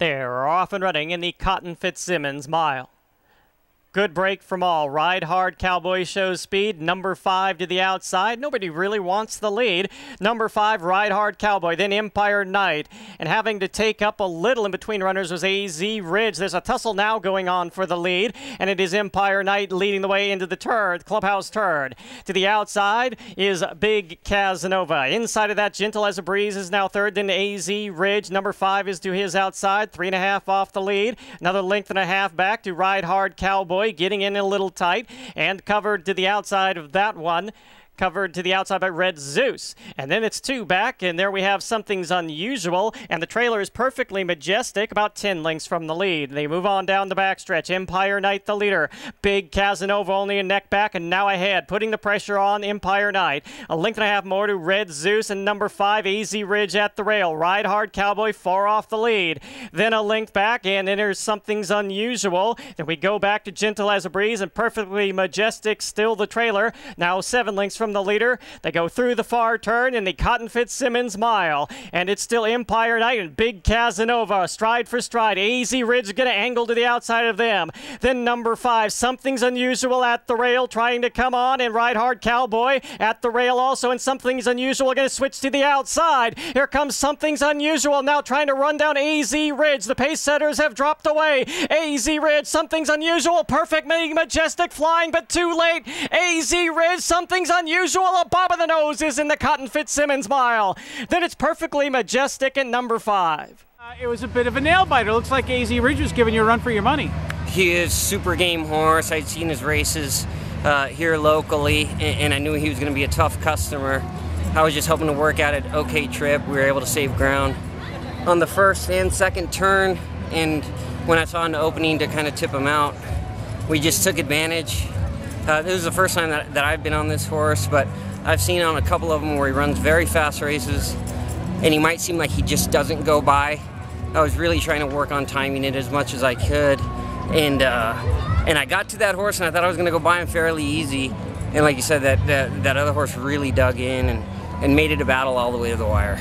They're off and running in the Cotton Fitzsimmons mile. Good break from all. Ride hard, Cowboy shows speed. Number five to the outside. Nobody really wants the lead. Number five, Ride hard, Cowboy. Then Empire Knight. And having to take up a little in between runners was AZ Ridge. There's a tussle now going on for the lead. And it is Empire Knight leading the way into the turn, clubhouse turn. To the outside is Big Casanova. Inside of that, Gentle as a Breeze is now third. Then AZ Ridge. Number five is to his outside. Three and a half off the lead. Another length and a half back to Ride Hard Cowboy getting in a little tight and covered to the outside of that one covered to the outside by Red Zeus. And then it's two back, and there we have Something's Unusual, and the trailer is perfectly majestic, about 10 lengths from the lead. They move on down the backstretch. Empire Knight, the leader. Big Casanova only a neck back, and now ahead, putting the pressure on Empire Knight. A length and a half more to Red Zeus, and number five, AZ Ridge at the rail. Ride Hard Cowboy far off the lead. Then a length back, and enters Something's Unusual. Then we go back to Gentle as a Breeze, and perfectly majestic still the trailer. Now seven lengths from the leader. They go through the far turn in the Cotton Fitzsimmons mile. And it's still Empire Knight and Big Casanova, stride for stride. AZ Ridge is going to angle to the outside of them. Then number five, Something's Unusual at the rail, trying to come on. And Ride Hard Cowboy at the rail also. And Something's Unusual going to switch to the outside. Here comes Something's Unusual now trying to run down AZ Ridge. The pace setters have dropped away. AZ Ridge, Something's Unusual, perfect, majestic flying, but too late. AZ Ridge, Something's Unusual usual, a bob of the nose is in the Cotton Fitzsimmons mile. Then it's perfectly majestic at number five. Uh, it was a bit of a nail biter. It looks like AZ Ridge was giving you a run for your money. He is super game horse. I'd seen his races uh, here locally, and, and I knew he was going to be a tough customer. I was just hoping to work out an okay trip. We were able to save ground on the first and second turn, and when I saw an opening to kind of tip him out, we just took advantage. Uh, this is the first time that, that I've been on this horse, but I've seen on a couple of them where he runs very fast races, and he might seem like he just doesn't go by. I was really trying to work on timing it as much as I could, and uh, and I got to that horse, and I thought I was going to go by him fairly easy, and like you said, that, that that other horse really dug in and and made it a battle all the way to the wire.